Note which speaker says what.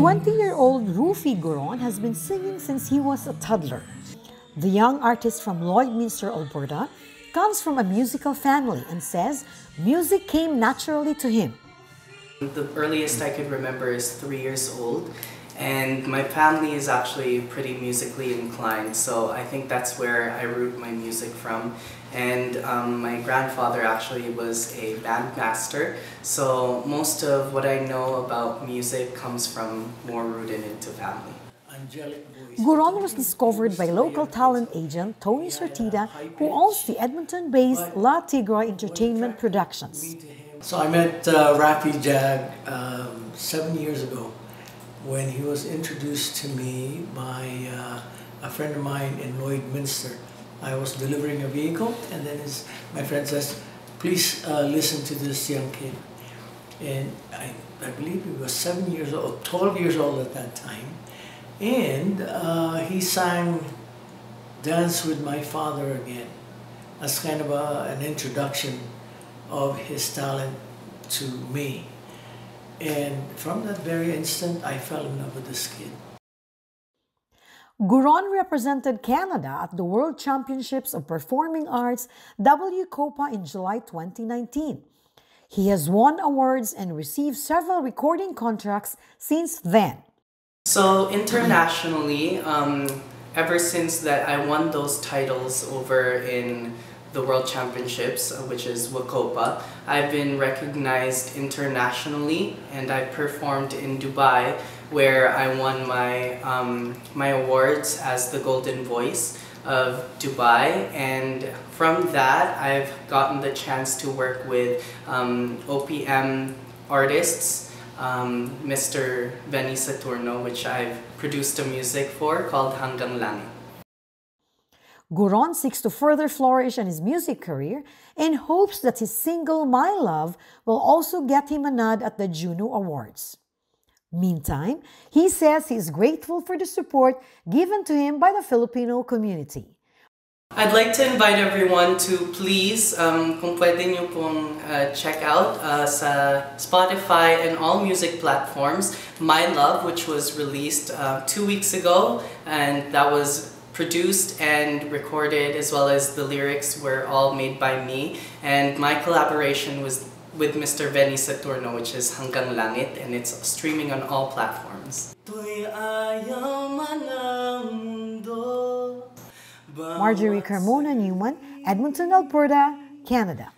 Speaker 1: 20-year-old Rufy Guron has been singing since he was a toddler. The young artist from Lloydminster, Alberta, comes from a musical family and says music came naturally to him.
Speaker 2: The earliest I could remember is three years old and my family is actually pretty musically inclined so I think that's where I root my music from and um, my grandfather actually was a bandmaster, so most of what I know about music comes from more rooted into family.
Speaker 1: Guron was discovered by local talent agent Tony Sortida, who owns the Edmonton-based La Tigra Entertainment Productions.
Speaker 3: So I met uh, Rafi Jag um, seven years ago when he was introduced to me by uh, a friend of mine in Lloydminster. I was delivering a vehicle and then his, my friend says, please uh, listen to this young kid. And I, I believe he was seven years old, 12 years old at that time. And uh, he sang Dance with My Father Again as kind of a, an introduction of his talent to me. And from that very instant, I fell in love with this kid.
Speaker 1: Guron represented Canada at the World Championships of Performing Arts WCOPA in July 2019. He has won awards and received several recording contracts since then.
Speaker 2: So internationally, um, ever since that I won those titles over in the World Championships, uh, which is WCOPA, I've been recognized internationally and I performed in Dubai where I won my, um, my awards as the Golden Voice of Dubai and from that I've gotten the chance to work with um, OPM artists um, Mr. Benny Saturno which I've produced a music for called Hanggang Langit.
Speaker 1: Guron seeks to further flourish in his music career and hopes that his single My Love will also get him a nod at the Juno Awards. Meantime, he says he is grateful for the support given to him by the Filipino community.
Speaker 2: I'd like to invite everyone to please, um, kung pwede nyo pong uh, check out uh, sa Spotify and all music platforms, My Love, which was released uh, two weeks ago, and that was produced and recorded as well as the lyrics were all made by me and my collaboration was with Mr. Benny Saturno which is Hanggang Langit and it's streaming on all platforms.
Speaker 1: Marjorie Carmona Newman, Edmonton, Alberta, Canada.